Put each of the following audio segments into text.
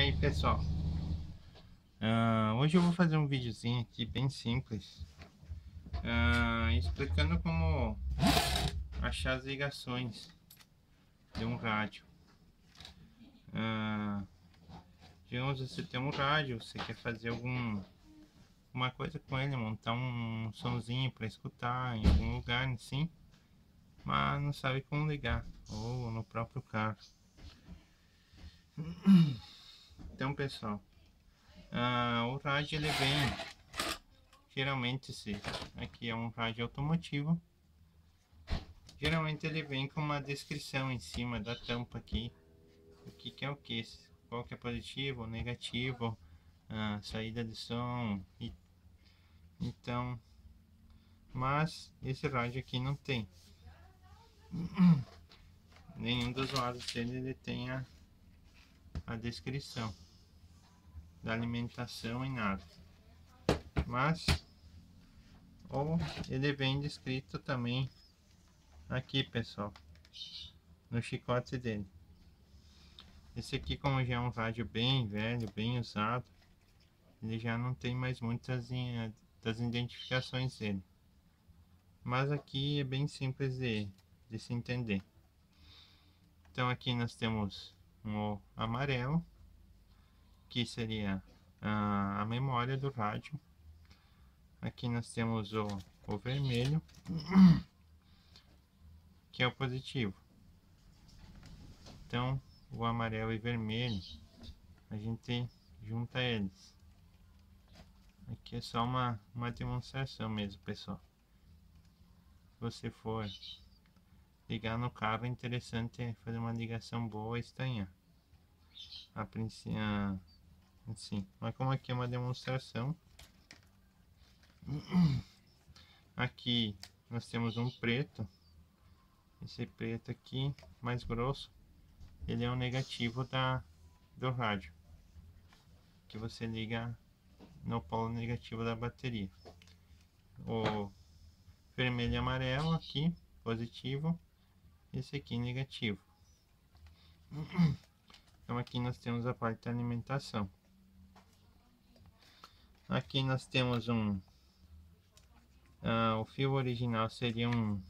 aí pessoal. Uh, hoje eu vou fazer um videozinho aqui bem simples uh, explicando como achar as ligações de um rádio. Uh, digamos você tem um rádio você quer fazer algum uma coisa com ele montar um sonzinho para escutar em algum lugar assim mas não sabe como ligar ou no próprio carro então pessoal. Uh, o rádio ele vem geralmente se aqui é um rádio automotivo. Geralmente ele vem com uma descrição em cima da tampa aqui. O que, que é o que qual que é positivo negativo? Uh, saída de som e, então mas esse rádio aqui não tem. Nenhum dos lados dele ele tem a a descrição da alimentação e nada. Mas ou ele vem descrito também aqui, pessoal, no chicote dele. Esse aqui, como já é um rádio bem velho, bem usado, ele já não tem mais muitas das identificações dele. Mas aqui é bem simples de, de se entender. Então aqui nós temos um amarelo, que seria a, a memória do rádio. Aqui nós temos o, o vermelho, que é o positivo. Então, o amarelo e vermelho, a gente junta eles. Aqui é só uma, uma demonstração mesmo, pessoal. Se você for ligar no carro, é interessante fazer uma ligação boa e estranha. A princípio, assim, mas como aqui é uma demonstração, aqui nós temos um preto, esse preto aqui, mais grosso, ele é o negativo da, do rádio, que você liga no polo negativo da bateria. O vermelho e amarelo aqui, positivo, esse aqui negativo. Então aqui nós temos a parte da alimentação. Aqui nós temos um... Uh, o fio original seria um...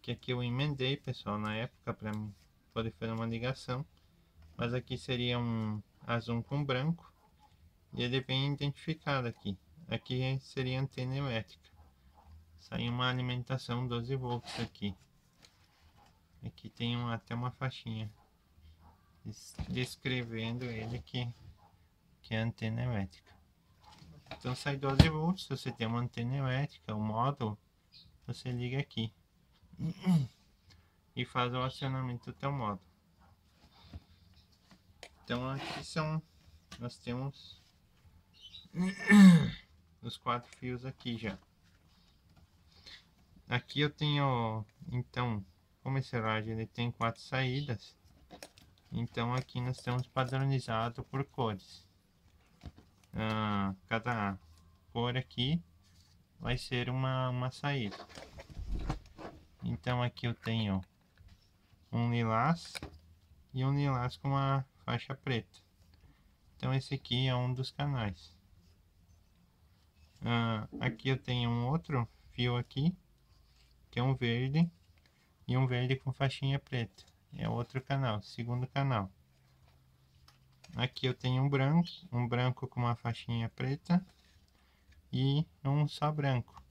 Que aqui eu emendei, pessoal, na época para poder fazer uma ligação. Mas aqui seria um azul com branco. E ele vem identificado aqui. Aqui seria antena elétrica. Sai uma alimentação 12 volts aqui. Aqui tem até uma faixinha descrevendo ele que, que é antena elétrica. Então sai 12 volts, se você tem uma antena elétrica, o módulo, você liga aqui e faz o acionamento do teu módulo. Então aqui são, nós temos os quatro fios aqui já. Aqui eu tenho, então, como esse rádio ele tem quatro saídas, então aqui nós temos padronizado por cores. Ah, cada cor aqui vai ser uma, uma saída. Então aqui eu tenho um lilás e um lilás com uma faixa preta. Então esse aqui é um dos canais. Ah, aqui eu tenho um outro fio aqui, que é um verde e um verde com faixinha preta. É outro canal, segundo canal. Aqui eu tenho um branco, um branco com uma faixinha preta e um só branco.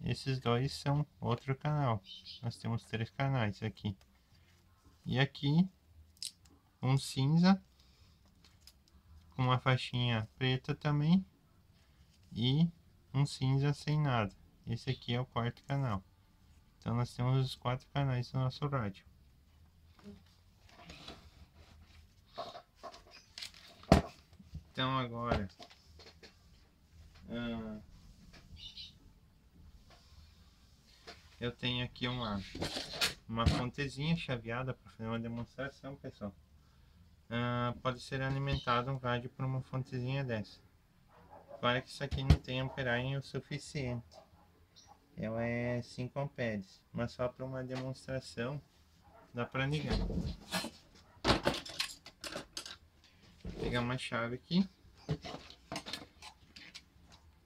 Esses dois são outro canal. Nós temos três canais aqui. E aqui um cinza com uma faixinha preta também e um cinza sem nada. Esse aqui é o quarto canal. Então nós temos os quatro canais do nosso rádio. Então agora uh, eu tenho aqui uma uma fontezinha chaveada para fazer uma demonstração pessoal. Uh, pode ser alimentado um rádio por uma fontezinha dessa. Para que isso aqui não tenha amperagem o suficiente ela é 5 amperes, mas só para uma demonstração dá para ligar. Pegar uma chave aqui.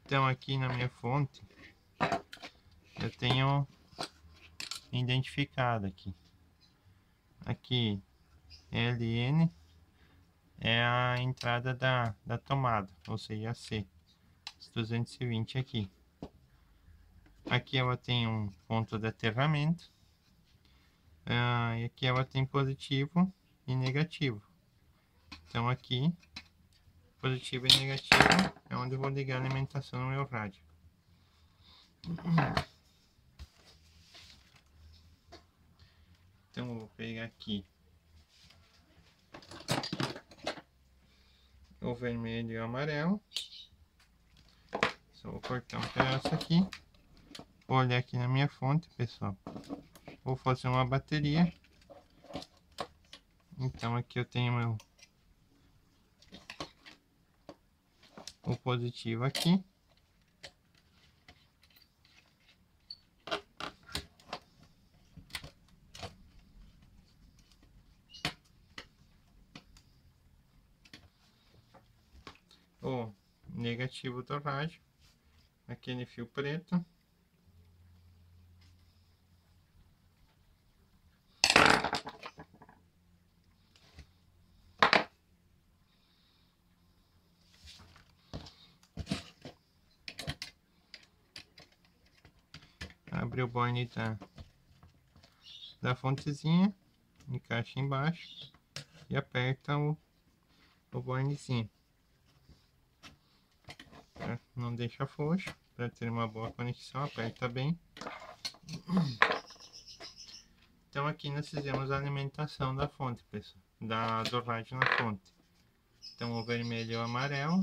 Então aqui na minha fonte eu tenho identificado aqui. Aqui LN é a entrada da, da tomada, ou seja, a C. 220 aqui. Aqui ela tem um ponto de aterramento. Ah, e aqui ela tem positivo e negativo. Então aqui, positivo e negativo é onde eu vou ligar a alimentação no meu rádio. Então eu vou pegar aqui o vermelho e o amarelo. Só vou cortar um pedaço aqui. Vou olhar aqui na minha fonte, pessoal. Vou fazer uma bateria. Então aqui eu tenho meu o positivo aqui. O negativo do rádio, aquele fio preto. Abre o borne da, da fontezinha, encaixa embaixo e aperta o, o bornezinho. Não deixa frouxo, para ter uma boa conexão, aperta bem. Então aqui nós fizemos a alimentação da fonte, pessoal, da, rádio na fonte. Então o vermelho e o amarelo,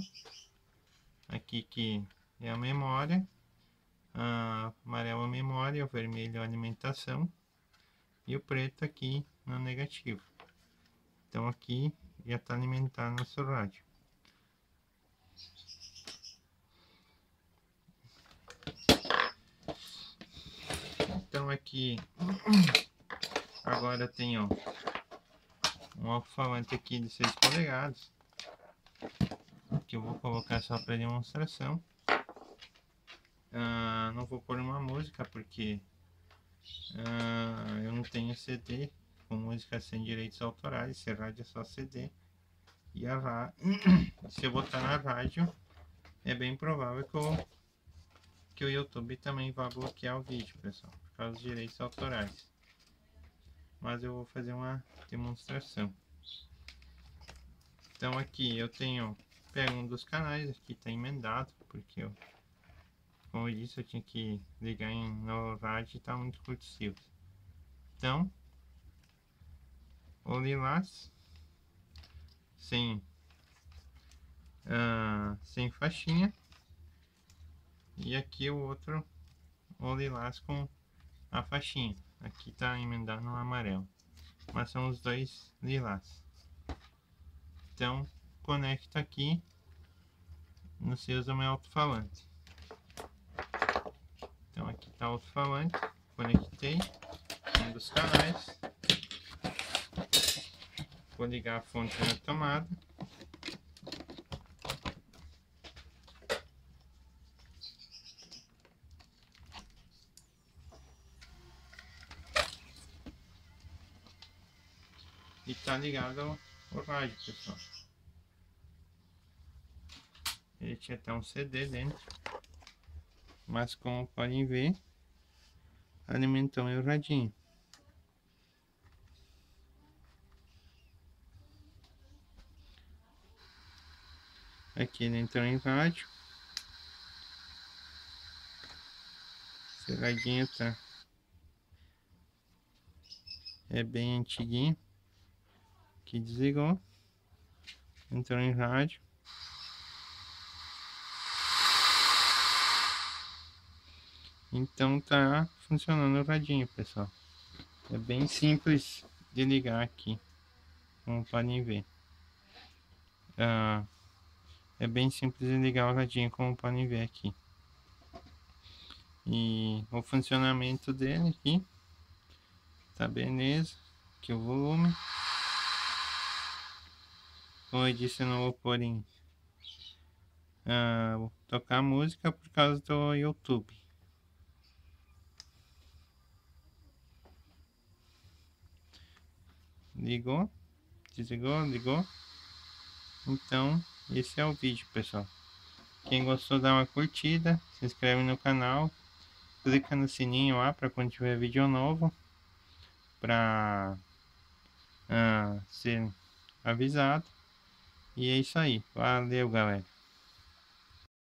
aqui que é a memória, a memória, o vermelho a alimentação e o preto aqui no negativo. Então aqui já está alimentando nosso rádio. Então aqui agora tenho um alto-falante aqui de 6 polegadas que eu vou colocar só para demonstração. Não vou pôr uma música porque uh, eu não tenho CD com música sem direitos autorais, esse rádio é só CD. E a se eu botar na rádio, é bem provável que, eu, que o YouTube também vá bloquear o vídeo, pessoal, por causa dos direitos autorais. Mas eu vou fazer uma demonstração. Então aqui eu tenho, pego um dos canais, aqui está emendado, porque eu como eu disse, eu tinha que ligar em, no rádio e tá muito curtido. Então, o lilás sem, uh, sem faixinha. E aqui o outro, o lilás com a faixinha. Aqui tá emendado no amarelo. Mas são os dois lilás. Então, conecta aqui no seu alto-falante. Então aqui está o alto-falante, conectei um dos canais. Vou ligar a fonte na tomada. E tá ligado o rádio, pessoal. Ele tinha até um CD dentro. Mas como podem ver, alimentou o radinho. Aqui ele rádio. Esse radinho tá. É bem antiguinho. Que desligou. Entrou em rádio. Então tá funcionando o radinho, pessoal. É bem simples de ligar aqui, como podem ver. Ah, é bem simples de ligar o radinho, como podem ver aqui. E o funcionamento dele aqui, tá beleza. Aqui o volume. Como eu disse, eu não vou pôr em uh, tocar música por causa do YouTube. Ligou? Desligou? Ligou? Então, esse é o vídeo, pessoal. Quem gostou, dá uma curtida, se inscreve no canal, clica no sininho lá para quando tiver vídeo novo, para uh, ser avisado. E é isso aí. Valeu, galera.